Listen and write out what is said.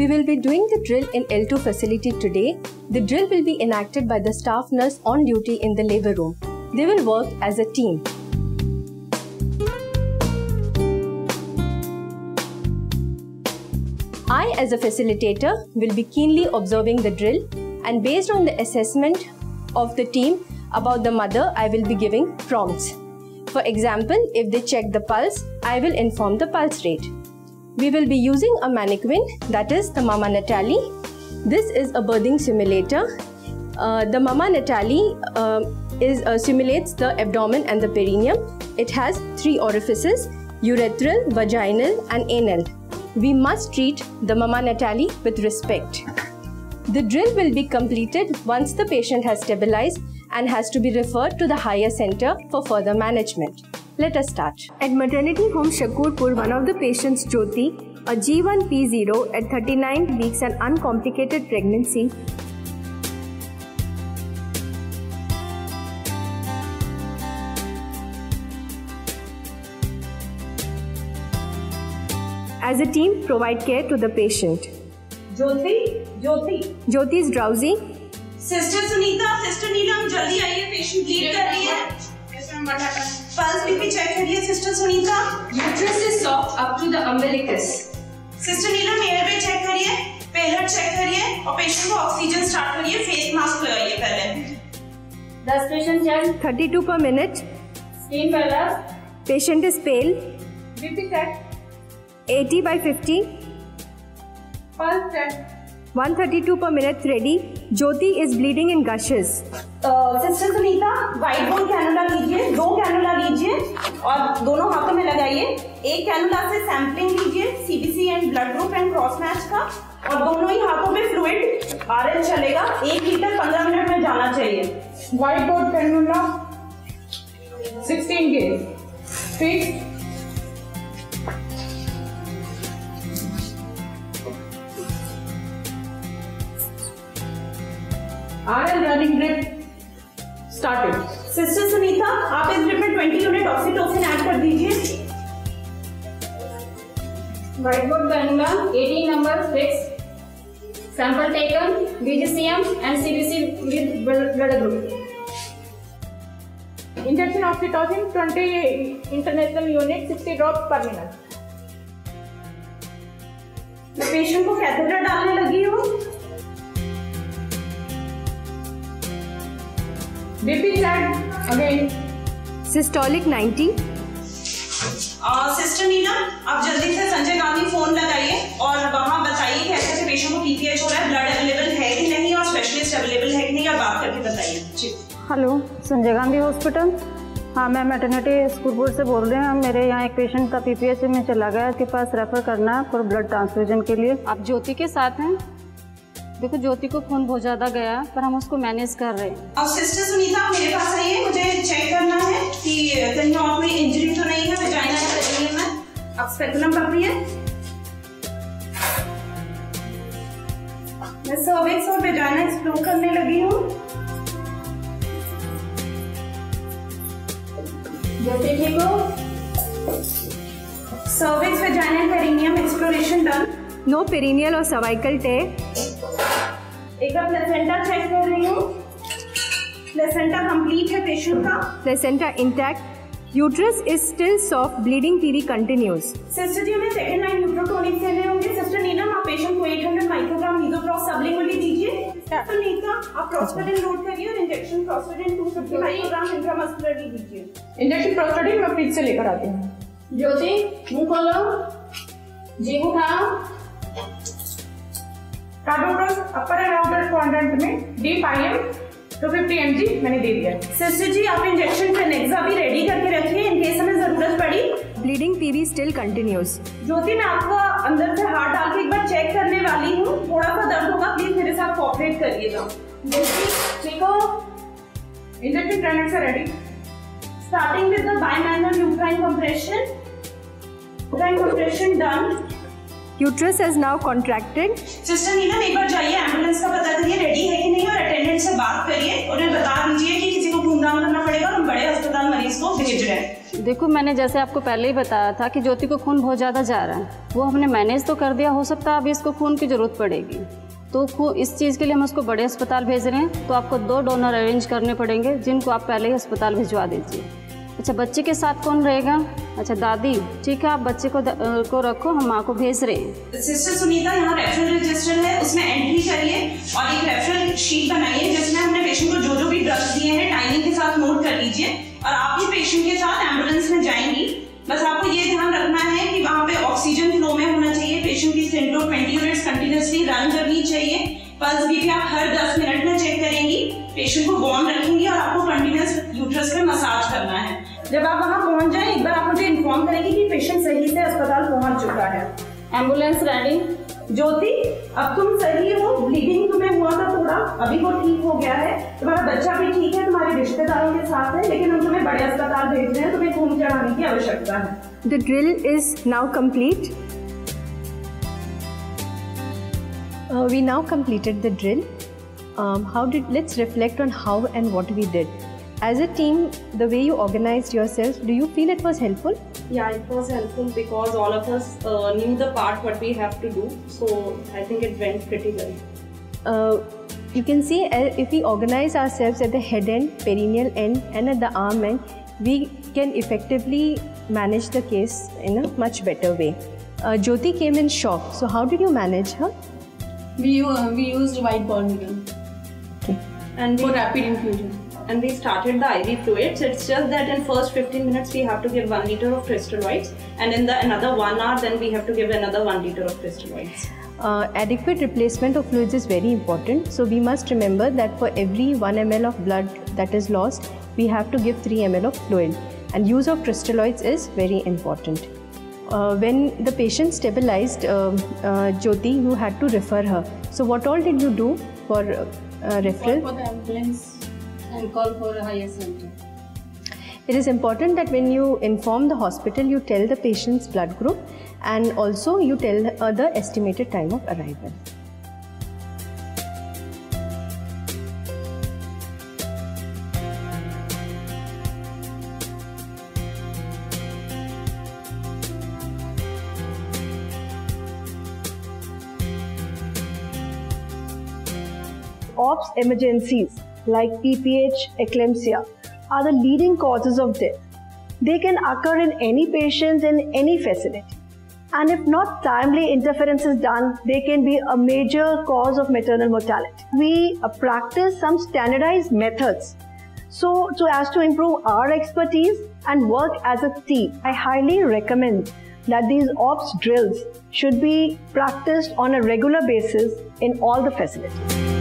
We will be doing the drill in L2 facility today. The drill will be enacted by the staff nurse on duty in the labor room. They will work as a team. I, as a facilitator, will be keenly observing the drill and based on the assessment of the team about the mother, I will be giving prompts. For example, if they check the pulse, I will inform the pulse rate. We will be using a mannequin that is the Mama Natalie. This is a birthing simulator. Uh, the Mama Natalie uh, is, uh, simulates the abdomen and the perineum. It has three orifices urethral, vaginal, and anal. We must treat the Mama Natalie with respect. The drill will be completed once the patient has stabilized and has to be referred to the higher center for further management. Let us start. At maternity home Shakurpur, one of the patients, Jyoti, a G1P0 at 39 weeks and uncomplicated pregnancy, as a team provide care to the patient. Jyoti, Jyoti. Jyoti is drowsy. Sister Sunita, Sister Neelam, जल्दी आइए patient bleed कर रही है pulse BP check करिए sister Sunita Uterus is soft up to the umbilicus. Sister Neelam airway check करिए pallor check करिए और patient को ऑक्सीजन स्टार्ट करिए फेस मास्क लगाइए पहले दस patient check 32 per minute. Screen पर Patient is pale. BP check 80 by 50. Pulse check 132 per minute ready. Jyoti is bleeding in gushes. Sister Sunita wide bore cannula लीजिए, दो cannula लीजिए, और दोनों हाथों में लगाइए। एक कैनोला से सैंपलिंग लीजिए CBC and blood group and cross match का, और दोनों ही हाथों में फ्लूइड आरएल चलेगा। एक लीटर पंद्रह मिनट में जाना चाहिए। वाइट बोर्ड कैनोला 16 के fix RL running drip started sister Sunita आप इस ड्रिप में 20 यूनिट ऑक्सीटोसिन ऐड कर दीजिए। Wide bore cannula 18 number fix sample taken BGCM and CBC with blood group Injection oxytocin 20 international unit 60 drops per minute. मैं patient को catheter डालने लगी हूँ। BP check again. Systolic 90. Sister Neelam आप जल्दी से संजय गांधी फ़ोन लगाइए और वहाँ बताइए कि ऐसे पेशेंट को पीपीएच हो रहा है ब्लड अवेलेबल है कि नहीं और स्पेशलिस्ट अवेलेबल है कि नहीं आप बात करके बताइए। जी। हेलो संजय गांधी हॉस्पिटल हाँ मैं मैटरनिटी स्कूलपुर से बोल रहे हैं। मेरे यहाँ एक पेशेंट का पीपीएच में चला गया उसके पास रेफर करना है फॉर ब्लड ट्रांसफ्यूजन के लिए। आप ज्योति के साथ हैं? देखो ज्योति को खून बहुत ज़्यादा गया पर हम उसको मैनेज कर रहे हैं। अब सिस्टर सुनीता मेरे पास आइए मुझे चेक करना है कि कहीं और कोई इंजरी तो नहीं है वेजाइना पेरिनियम में। आप स्पेकुलम पकड़िए मैं सर्विक्स और वेजाइना एक्सप्लोर करने लगी हूँ। ज्योति ठीक हो cervix vagina perineum exploration done No perineal or cervical tear. एक बार प्लेसेंटा चेक कर रही हूँ। प्लेसेंटा कंप्लीट है पेशेंट का। Placenta intact. Uterus is still soft. Bleeding PV continues. Sister ji हमें सेकंड लाइन न्यूट्रोटोनिक देने होंगे। सिस्टर नीलम आप पेशेंट को 800 माइक्रोग्राम लीडोप्रॉस सबलिंगुअली दीजिए। सिस्टर नीता आप प्रोस्पेडिन लोड करिए और इंजेक्शन प्रोस्पेडिन 250 माइक्रोग्राम इंट्रामस्कुलरली दीजिए। इंजेक्शन प्रोस्टेटिक मैं फ्रिज से लेकर आती हूँ। ज्योति मुँह खोलो। जीभ उठाओ। Carboprost upper and outer quadrant में डी पाइम 250 mg मैंने दे दिया। सिस्टर जी आप इंजेक्शन फेनेक्सा भी रेडी करके रखिए इन केस हमें ज़रूरत पड़ी। Bleeding PV still continues. ज्योति मैं आपको अंदर से हाथ डाल के एक बार चेक करने वाली हूँ। थोड़ा सा दर्द होगा प्लीज़ मेरे साथ कोऑपरेट करिएगा हो इंजेक्शन ट्रेनेट से ready starting with the bimanual uterine compression uterine compression done Uterus has now contracted. Sister Neelam एक बार जाइए एंबुलेंस का पता करिए रेडी है कि नहीं और अटेंडेंट से बात करिए उन्हें बता दीजिए कि किसी को खून धूमधाम करना पड़ेगा और हम बड़े अस्पताल मरीज़ को भेज रहे हैं। देखो मैंने जैसे आपको पहले ही बताया था कि ज्योति को खून बहुत ज़्यादा जा रहा है। वो हमने मैनेज तो कर दिया हो सकता है अभी इसको खून की ज़रूरत पड़ेगी। तो इस चीज़ के लिए हम उसको बड़े अस्पताल भेज रहे हैं। तो आपको दो डोनर अरेंज करने पड़ेंगे जिनको आप पहले ही अस्पताल भिजवा दीजिए। अच्छा बच्चे के साथ कौन रहेगा? अच्छा दादी ठीक है आप बच्चे को को रखो हम माँ को भेज रहे हैं। सिस्टर सुनीता यहाँ रेफरल रजिस्टर है उसमें एंट्री करिए और एक रेफरल शीट बनाइए जिसमें हमने पेशेंट को जो जो भी ड्रग्स दिए हैं टाइमिंग के साथ नोट कर लीजिए और आप भी पेशेंट के साथ एंबुलेंस में जाएँगी। बस आपको ये ध्यान रखना है कि वहाँ पे ऑक्सीजन फ्लो में होना चाहिए पेशेंट की सेंट्रो ट्वेंटी यूनिट्स कंटिन्यूसली रन करनी चाहिए पल्स भी, आप हर 10 मिनट पेशेंट को वार्म रखेंगी और आपको कंटिन्यूस यूट्रस पे मसाज करना है। जब आप वहाँ पहुँच जाए, एक बार आप मुझे इन्फॉर्म करेंगे कि पेशेंट सही से अस्पताल पहुँच चुका है। एंबुलेंस रेडी ज्योति, अब तुम सही हो ब्लीडिंग तुम्हें हुआ था थोड़ा, अभी वो ठीक हो गया है। तुम्हारा बच्चा भी ठीक है, तुम्हारे रिश्तेदारों के साथ है, लेकिन हम तुम्हें बड़े अस्पताल भेज रहे हैं, तुम्हें खून चढ़ाने की आवश्यकता है। The drill is now complete we now completed the drill. Um, how did let's reflect on how and what we did. As a team, the way you organized yourselves, do you feel it was helpful? Yeah, it was helpful because all of us uh, knew the part what we have to do. So I think it went pretty well. Uh, you can see uh, if we organize ourselves at the head end, perineal end, and at the arm end, we can effectively manage the case in a much better way. Uh, Jyoti came in shock. So how did you manage her? We uh, we used white ball needle. Okay. And we, for rapid infusion. and we started the IV fluids. It's just that in first 15 minutes we have to give one liter of crystalloids, and in the another one hour then we have to give another one liter of crystalloids. Uh, adequate replacement of fluids is very important. So we must remember that for every 1 ml of blood that is lost, we have to give 3 ml of fluid. And use of crystalloids is very important. Uh, when the patient stabilized, uh, uh, Jyoti, you had to refer her. So what all did you do for uh, referral? Call for the ambulance and call for a higher center. It is important that when you inform the hospital, you tell the patient's blood group and also you tell uh, the estimated time of arrival. OPS emergencies like PPH, eclampsia are the leading causes of death. They can occur in any patients in any facility. And if not timely interference is done, they can be a major cause of maternal mortality. We uh, practice some standardized methods so, so as to improve our expertise and work as a team. I highly recommend that these OPS drills should be practiced on a regular basis in all the facilities.